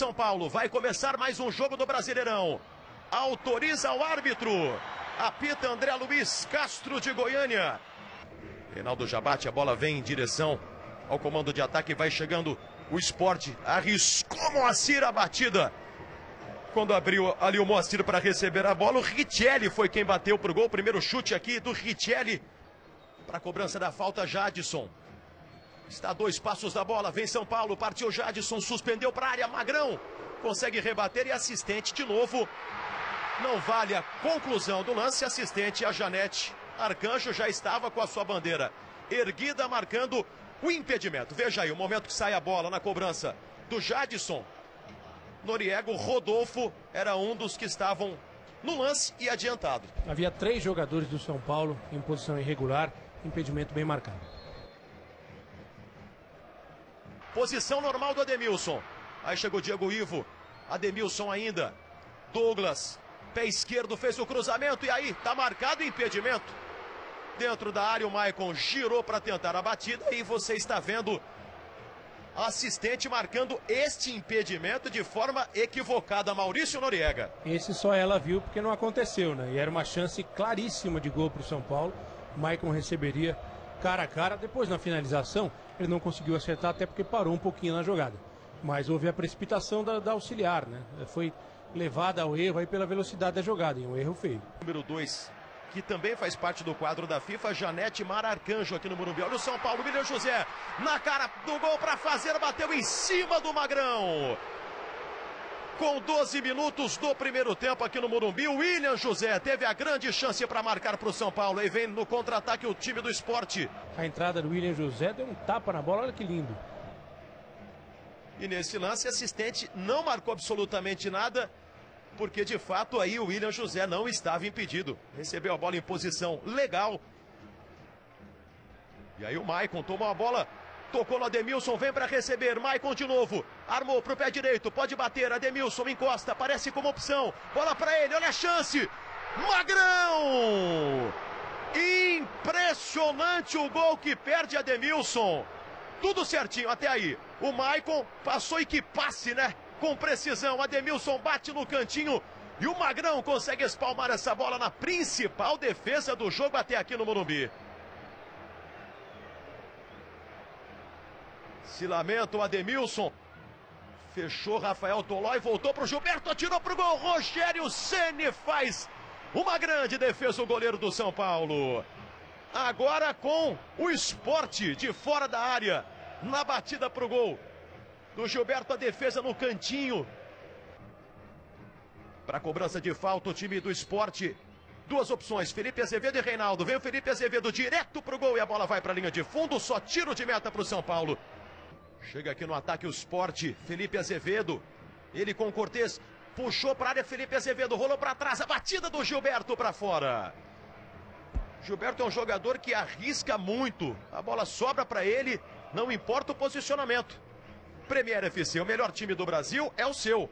São Paulo. Vai começar mais um jogo do Brasileirão. Autoriza o árbitro. Apita André Luiz Castro de Goiânia. Reinaldo já bate, a bola vem em direção ao comando de ataque. Vai chegando o esporte. Arriscou Moacir a batida. Quando abriu ali o Moacir para receber a bola, o Richelli foi quem bateu pro gol. Primeiro chute aqui do Richelli. Para cobrança da falta, Jadson. Está a dois passos da bola, vem São Paulo, partiu Jadson, suspendeu para a área, Magrão. Consegue rebater e assistente de novo. Não vale a conclusão do lance, assistente a Janete. Arcanjo já estava com a sua bandeira erguida, marcando o impedimento. Veja aí o momento que sai a bola na cobrança do Jadson. Noriego Rodolfo era um dos que estavam no lance e adiantado. Havia três jogadores do São Paulo em posição irregular, impedimento bem marcado. Posição normal do Ademilson. Aí chegou Diego Ivo. Ademilson ainda. Douglas. Pé esquerdo fez o cruzamento e aí tá marcado o impedimento. Dentro da área o Maicon girou para tentar a batida e você está vendo assistente marcando este impedimento de forma equivocada, Maurício Noriega. Esse só ela viu porque não aconteceu, né? E era uma chance claríssima de gol para o São Paulo. Maicon receberia cara a cara. Depois, na finalização, ele não conseguiu acertar, até porque parou um pouquinho na jogada. Mas houve a precipitação da, da auxiliar, né? Foi levada ao erro aí pela velocidade da jogada, e um erro feio. Número 2, que também faz parte do quadro da FIFA, Janete Mar Arcanjo aqui no Morumbi. Olha o São Paulo, William José, na cara do gol para fazer, bateu em cima do Magrão. Com 12 minutos do primeiro tempo aqui no Morumbi, o William José teve a grande chance para marcar para o São Paulo. Aí vem no contra-ataque o time do esporte. A entrada do William José deu um tapa na bola, olha que lindo. E nesse lance, assistente não marcou absolutamente nada, porque de fato aí o William José não estava impedido. Recebeu a bola em posição legal. E aí o Maicon tomou a bola Tocou no Ademilson, vem para receber. Maicon de novo. Armou pro pé direito. Pode bater. Ademilson encosta. Aparece como opção. Bola para ele. Olha a chance. Magrão! Impressionante o gol que perde Ademilson. Tudo certinho até aí. O Maicon passou e que passe, né? Com precisão. Ademilson bate no cantinho. E o Magrão consegue espalmar essa bola na principal defesa do jogo até aqui no Morumbi. Se lamenta o Ademilson. Fechou Rafael Toló e voltou para o Gilberto, atirou para o gol. Rogério Ceni faz uma grande defesa o goleiro do São Paulo. Agora com o esporte de fora da área. Na batida para o gol. Do Gilberto, a defesa no cantinho. Para cobrança de falta, o time do esporte. Duas opções, Felipe Azevedo e Reinaldo. Vem o Felipe Azevedo direto para o gol e a bola vai para a linha de fundo. Só tiro de meta para o São Paulo. Chega aqui no ataque o esporte, Felipe Azevedo. Ele com Cortez, puxou para a área Felipe Azevedo, rolou para trás, a batida do Gilberto para fora. Gilberto é um jogador que arrisca muito. A bola sobra para ele, não importa o posicionamento. Premier FC, o melhor time do Brasil é o seu.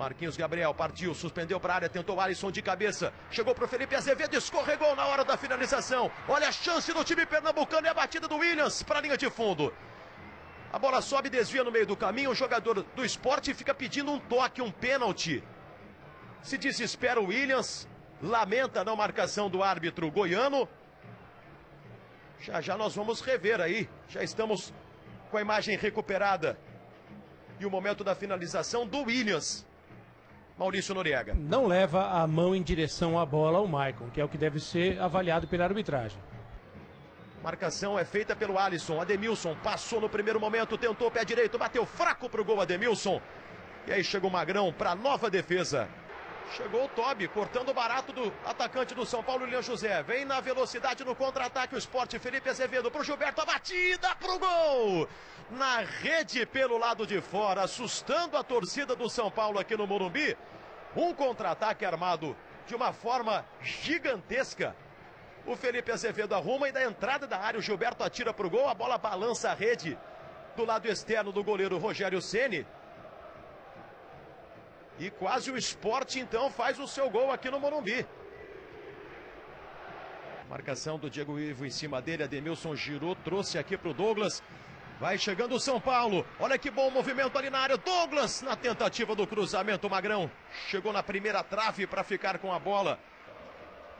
Marquinhos Gabriel partiu, suspendeu para a área, tentou Alisson de cabeça, chegou para o Felipe Azevedo, escorregou na hora da finalização. Olha a chance do time pernambucano e a batida do Williams para a linha de fundo. A bola sobe, desvia no meio do caminho, o jogador do esporte fica pedindo um toque, um pênalti. Se desespera o Williams, lamenta a não marcação do árbitro goiano. Já já nós vamos rever aí, já estamos com a imagem recuperada. E o momento da finalização do Williams. Maurício Noriega. Não leva a mão em direção à bola o Maicon, que é o que deve ser avaliado pela arbitragem. Marcação é feita pelo Alisson. Ademilson passou no primeiro momento, tentou o pé direito, bateu fraco para o gol Ademilson. E aí chega o Magrão para nova defesa. Chegou o Tobi, cortando o barato do atacante do São Paulo, William José. Vem na velocidade no contra-ataque o esporte. Felipe Azevedo para o Gilberto, a batida para o gol. Na rede pelo lado de fora, assustando a torcida do São Paulo aqui no Morumbi. Um contra-ataque armado de uma forma gigantesca. O Felipe Azevedo arruma e da entrada da área o Gilberto atira para o gol. A bola balança a rede do lado externo do goleiro Rogério Ceni. E quase o esporte então faz o seu gol aqui no Morumbi. Marcação do Diego Ivo em cima dele. Ademilson girou, trouxe aqui para o Douglas. Vai chegando o São Paulo. Olha que bom movimento ali na área. Douglas na tentativa do cruzamento. Magrão chegou na primeira trave para ficar com a bola.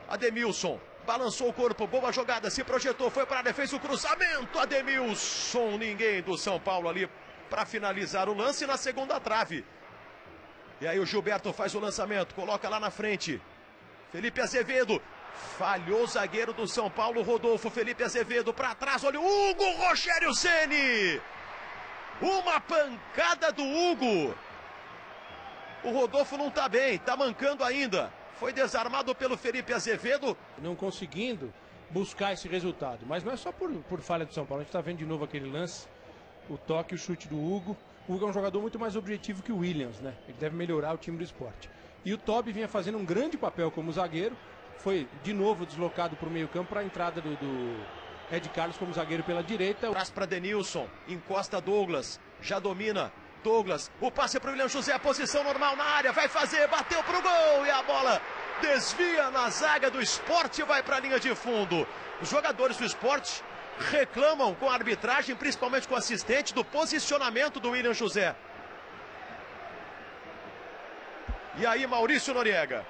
Ademilson balançou o corpo. Boa jogada. Se projetou. Foi para a defesa. O cruzamento. Ademilson. Ninguém do São Paulo ali para finalizar o lance na segunda trave. E aí o Gilberto faz o lançamento. Coloca lá na frente. Felipe Azevedo Falhou o zagueiro do São Paulo, Rodolfo Felipe Azevedo para trás. Olha o Hugo Rogério Ceni. Uma pancada do Hugo. O Rodolfo não está bem, está mancando ainda. Foi desarmado pelo Felipe Azevedo. Não conseguindo buscar esse resultado. Mas não é só por, por falha do São Paulo. A gente está vendo de novo aquele lance. O toque, o chute do Hugo. Hugo é um jogador muito mais objetivo que o Williams, né? Ele deve melhorar o time do esporte. E o Toby vinha fazendo um grande papel como zagueiro foi de novo deslocado para o meio-campo para a entrada do, do Ed Carlos como zagueiro pela direita. Traz para Denilson, encosta Douglas, já domina. Douglas, o passe para o William José, posição normal na área, vai fazer, bateu para o gol e a bola desvia na zaga do esporte e vai para a linha de fundo. Os jogadores do esporte reclamam com a arbitragem, principalmente com o assistente, do posicionamento do William José. E aí, Maurício Noriega.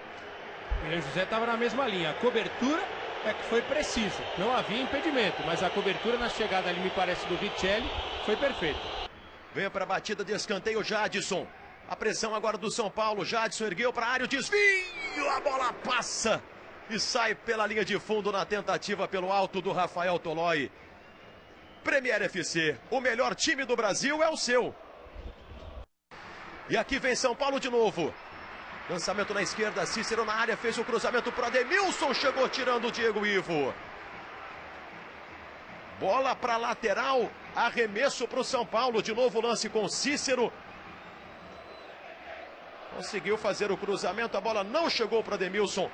William José estava na mesma linha. A cobertura é que foi precisa. Não havia impedimento, mas a cobertura na chegada ali, me parece, do Richelli foi perfeita. Vem para a batida de escanteio Jadson. A pressão agora do São Paulo. Jadson ergueu para a área, o desvio. A bola passa e sai pela linha de fundo na tentativa pelo alto do Rafael Tolói. Premier FC, o melhor time do Brasil é o seu. E aqui vem São Paulo de novo. Lançamento na esquerda, Cícero na área, fez o cruzamento para Ademilson, chegou tirando o Diego Ivo. Bola para lateral, arremesso para o São Paulo, de novo lance com Cícero. Conseguiu fazer o cruzamento, a bola não chegou para Ademilson.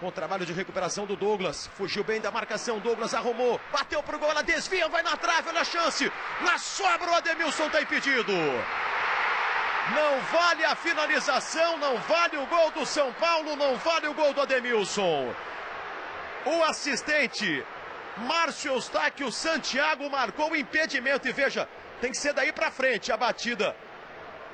Com trabalho de recuperação do Douglas. Fugiu bem da marcação. Douglas arrumou. Bateu pro gol. Ela desvia. Vai na trave. Olha a chance. Na sobra o Ademilson está impedido. Não vale a finalização, não vale o gol do São Paulo, não vale o gol do Ademilson. O assistente Márcio Eustáquio Santiago marcou o impedimento e veja, tem que ser daí para frente a batida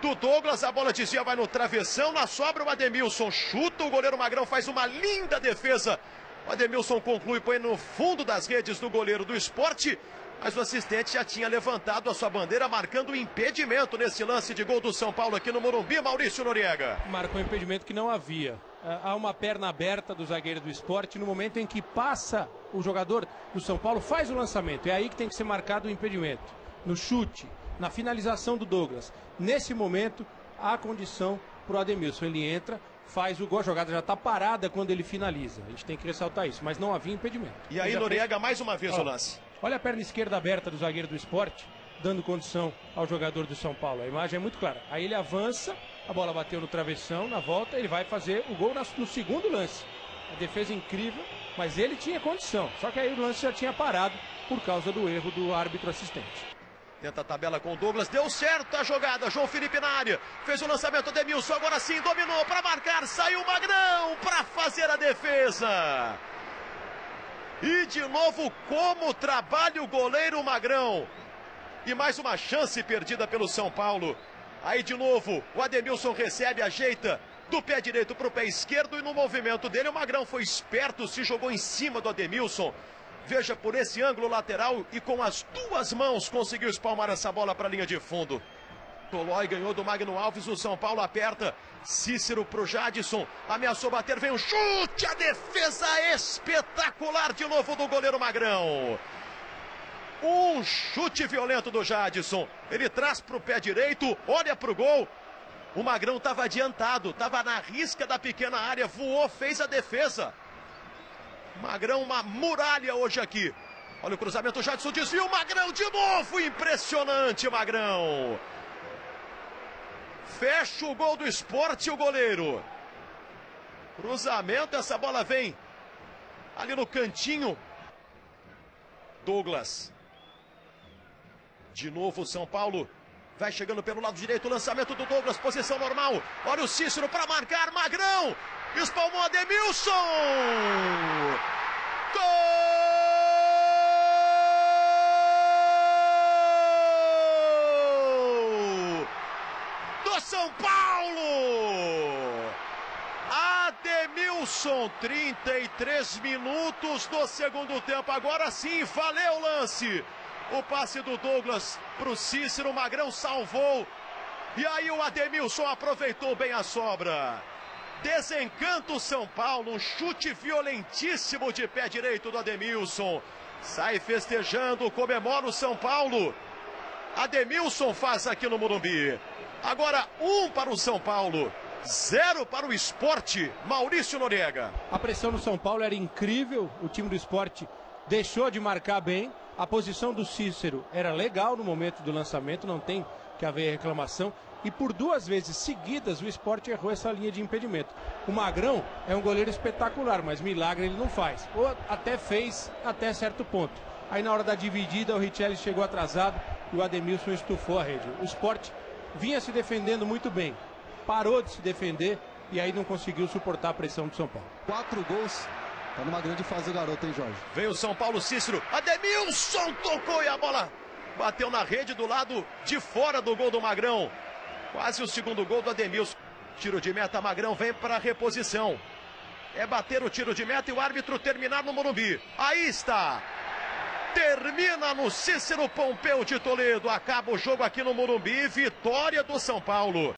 do Douglas, a bola dizia vai no travessão, na sobra o Ademilson chuta, o goleiro Magrão faz uma linda defesa. O Ademilson conclui, põe no fundo das redes do goleiro do esporte mas o assistente já tinha levantado a sua bandeira, marcando o impedimento nesse lance de gol do São Paulo aqui no Morumbi, Maurício Noriega. Marcou um impedimento que não havia. Ah, há uma perna aberta do zagueiro do esporte no momento em que passa o jogador do São Paulo, faz o lançamento. É aí que tem que ser marcado o impedimento. No chute, na finalização do Douglas. Nesse momento, há condição para o Ademilson. Ele entra, faz o gol, a jogada já está parada quando ele finaliza. A gente tem que ressaltar isso, mas não havia impedimento. E aí, Noriega, fez... mais uma vez o lance. Olha a perna esquerda aberta do zagueiro do esporte, dando condição ao jogador do São Paulo. A imagem é muito clara. Aí ele avança, a bola bateu no travessão, na volta, ele vai fazer o gol no segundo lance. A defesa incrível, mas ele tinha condição. Só que aí o lance já tinha parado por causa do erro do árbitro assistente. Tenta a tabela com o Douglas, deu certo a jogada. João Felipe na área, fez o lançamento. Demilson agora sim dominou para marcar. Saiu Magrão para fazer a defesa. E de novo, como trabalha o goleiro Magrão. E mais uma chance perdida pelo São Paulo. Aí de novo, o Ademilson recebe, ajeita do pé direito para o pé esquerdo e no movimento dele o Magrão foi esperto, se jogou em cima do Ademilson. Veja por esse ângulo lateral e com as duas mãos conseguiu espalmar essa bola para a linha de fundo. Tolói ganhou do Magno Alves, o São Paulo aperta. Cícero pro Jadson, ameaçou bater, vem o um chute, a defesa espetacular de novo do goleiro Magrão. Um chute violento do Jadson. Ele traz para o pé direito, olha para o gol. O Magrão estava adiantado, estava na risca da pequena área, voou, fez a defesa. Magrão, uma muralha hoje aqui. Olha o cruzamento, Jadson desvio, Magrão de novo, impressionante, Magrão. Fecha o gol do esporte o goleiro. Cruzamento, essa bola vem ali no cantinho. Douglas. De novo São Paulo Vai chegando pelo lado direito, lançamento do Douglas, posição normal. Olha o Cícero para marcar, Magrão. Espalmou Ademilson. Gol! Do São Paulo! Ademilson, 33 minutos do segundo tempo. Agora sim, valeu o lance. O passe do Douglas para o Cícero, Magrão salvou. E aí o Ademilson aproveitou bem a sobra. Desencanta o São Paulo, um chute violentíssimo de pé direito do Ademilson. Sai festejando, comemora o São Paulo. Ademilson faz aqui no Morumbi. Agora um para o São Paulo, zero para o esporte. Maurício Noriega. A pressão no São Paulo era incrível. O time do esporte deixou de marcar bem. A posição do Cícero era legal no momento do lançamento, não tem que haver reclamação. E por duas vezes seguidas o esporte errou essa linha de impedimento. O Magrão é um goleiro espetacular, mas milagre ele não faz. Ou até fez até certo ponto. Aí na hora da dividida o Richelli chegou atrasado e o Ademilson estufou a rede. O esporte vinha se defendendo muito bem. Parou de se defender e aí não conseguiu suportar a pressão do São Paulo. Quatro gols Tá numa grande fase o garoto, hein, Jorge? Veio o São Paulo Cícero. Ademilson tocou e a bola bateu na rede do lado de fora do gol do Magrão. Quase o segundo gol do Ademilson. Tiro de meta, Magrão vem para a reposição. É bater o tiro de meta e o árbitro terminar no Morumbi. Aí está. Termina no Cícero Pompeu de Toledo. Acaba o jogo aqui no Morumbi. Vitória do São Paulo.